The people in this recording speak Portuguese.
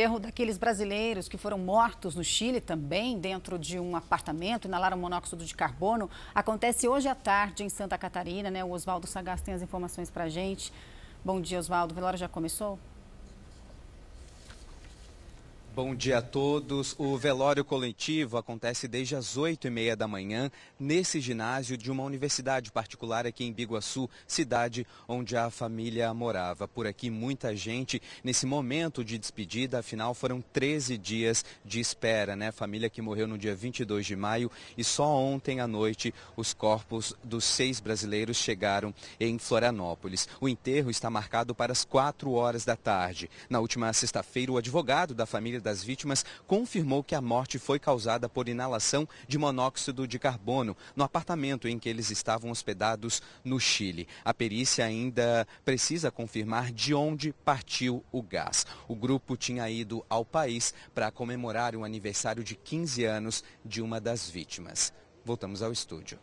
erro daqueles brasileiros que foram mortos no Chile também, dentro de um apartamento, inalaram monóxido de carbono, acontece hoje à tarde em Santa Catarina, né? O Oswaldo Sagaz tem as informações para gente. Bom dia, Oswaldo. O velório já começou? Bom dia a todos. O velório coletivo acontece desde as oito e meia da manhã nesse ginásio de uma universidade particular aqui em Biguaçu, cidade onde a família morava. Por aqui muita gente nesse momento de despedida, afinal foram 13 dias de espera, né? Família que morreu no dia 22 de maio e só ontem à noite os corpos dos seis brasileiros chegaram em Florianópolis. O enterro está marcado para as quatro horas da tarde. Na última sexta-feira, o advogado da família das vítimas confirmou que a morte foi causada por inalação de monóxido de carbono no apartamento em que eles estavam hospedados no Chile. A perícia ainda precisa confirmar de onde partiu o gás. O grupo tinha ido ao país para comemorar o aniversário de 15 anos de uma das vítimas. Voltamos ao estúdio.